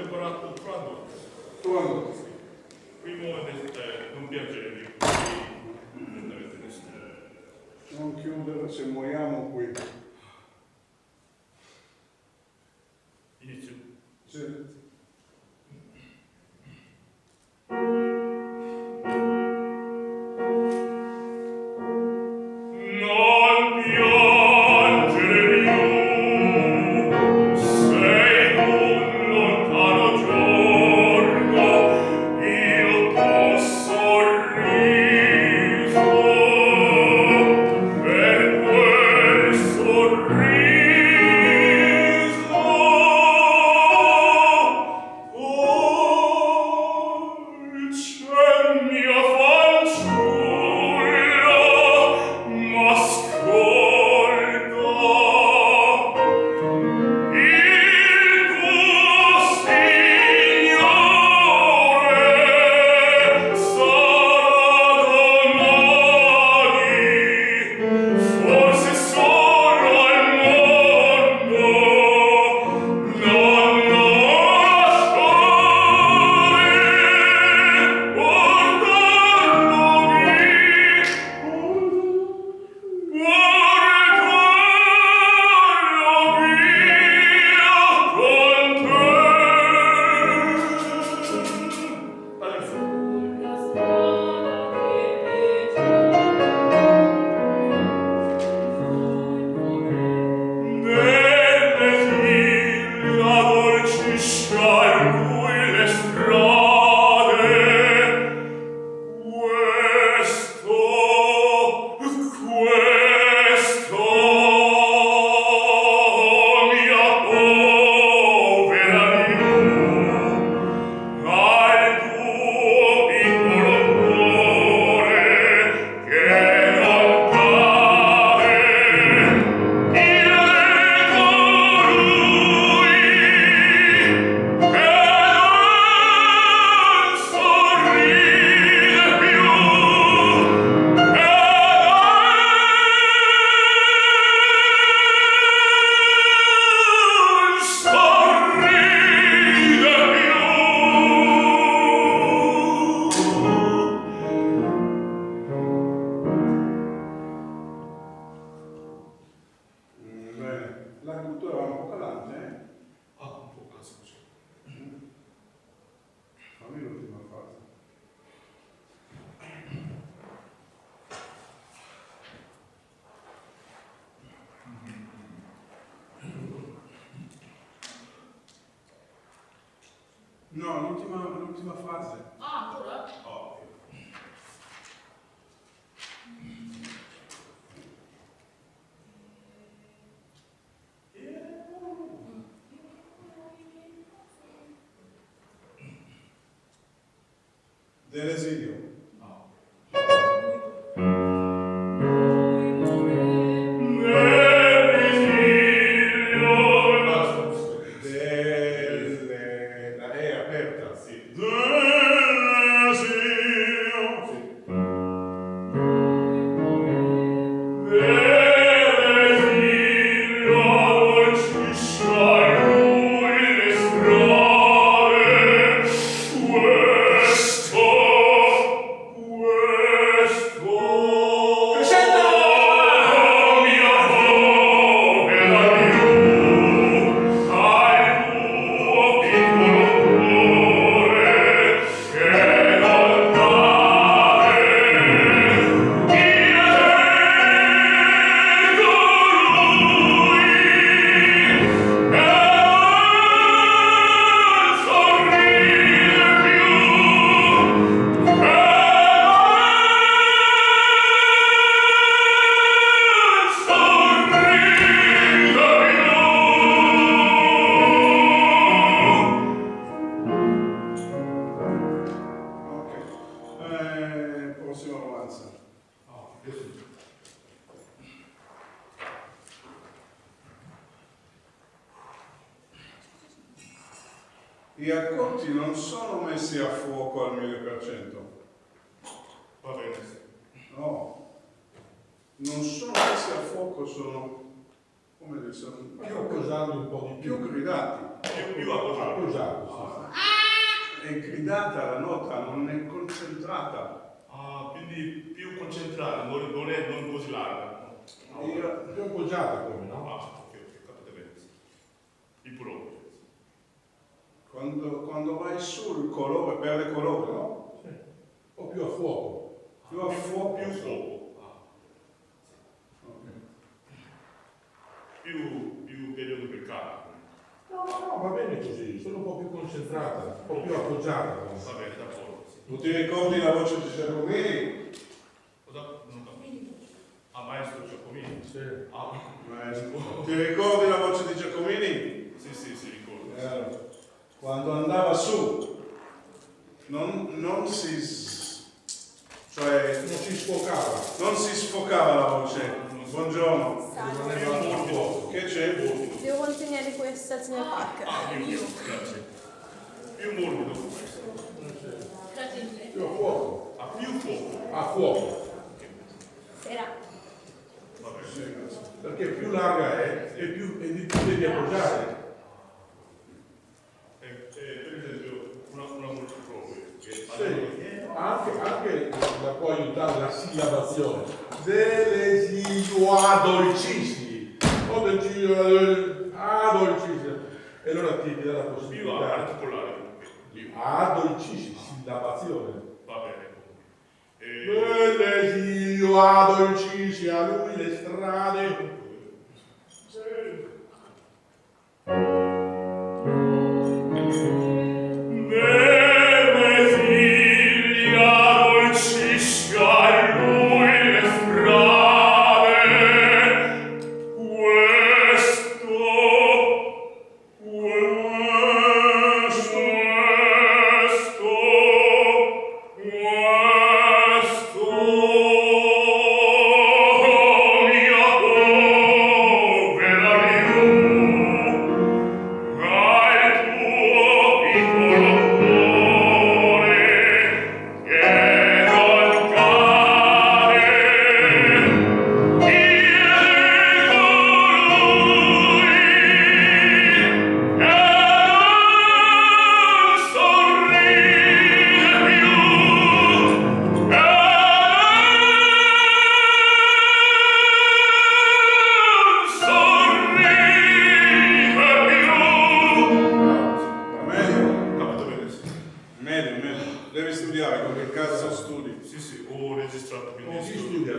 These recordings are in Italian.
preparato tradotto. Tradotto. Primo eh, non piacevi, non avete nessuno. Non chiudere se moriamo qui. última, na última fase. Ah, agora? Óbvio. Eh, prossima romanza. I racconti non sono messi a fuoco al 1000%. Va bene, sì. No. Non sono messi a fuoco, sono come dire, sono Più appoggiando un po' di più. più gridati. Più, più appoggiato. Appoggiato, È gridata la nota, non è concentrata. Ah, quindi più concentrato, non, non è non così larga. No. Io- sì. Più appoggiata come, no? Ah, ok, ok, capite bene. Il puro. Quando, quando vai su il colore perde colore, no? Sì. Po' più a fuoco. Più a fuoco. Più fuoco. Ah, Ok. più, più periodo per carico. No, no, no, va bene così, sono un po' più concentrata, un po' più appoggiata. Va bene, d'accordo. Sì. Tu ti ricordi la voce di Giacomini? Cosa? Non capisco. Ah, maestro Giacomini. Sì. Ah, Maestro. Ti ricordi la voce di Giacomini? sì, sì, sì, ricordo. Eh, Quando andava su, non, non si... s- cioè, Non si sfocava, non si sfocava la voce. Buongiorno. fuoco. Che c'è? Devo consegnare questa al signor Parker. Ah, più, grazie. Più morbido. Più a fuoco. Ah, più fuoco. A fuoco. Sera. Va bene. Perché più larga è e più è difficile di appoggiare. Eh, eh, per esempio, una, una Sì. Anche, anche la può aiutare la sillabazione. Delle siglua dolcissimi. O del ciglio a dolcissimi. E allora ti dà la possibilità. articolare. Più. A dolcissimi, sillabazione. Va bene. Eh, Delle siglua dolcissimi, a lui le strade. Neve che cazzo studi? sì, sì, ho registrato quindi? Chi studia?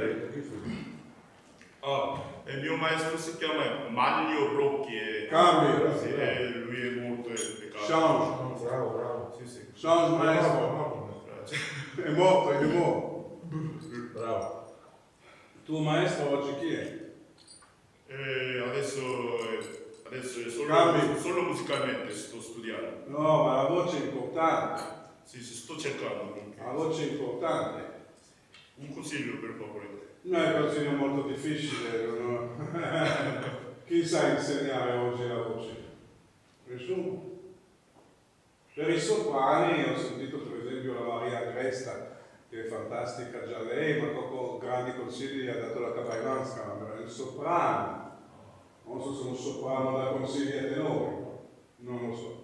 Ah, e il mio maestro si chiama Maglio Rocchi e, Cambi. sì, e lui è molto efficace. No, bravo, bravo. Sì, sì. Change Bravo, maestro. È morto, è morto. Bravo. Tu maestro oggi chi è? E adesso, eh, adesso è solo, Cambi. solo musicalmente sto studiando. No, ma la voce è importante. Sì, sì, sto cercando comunque. La voce è importante. Un consiglio per favore. Non è così molto difficile. no? Chi sa insegnare oggi la voce? Nessuno. Per i soprani ho sentito per esempio la Maria Agresta, che è fantastica già lei, ma con grandi consigli gli ha dato la Kabailanska, ma per il soprano. Non so se un soprano dà consigli a tenori, non lo so.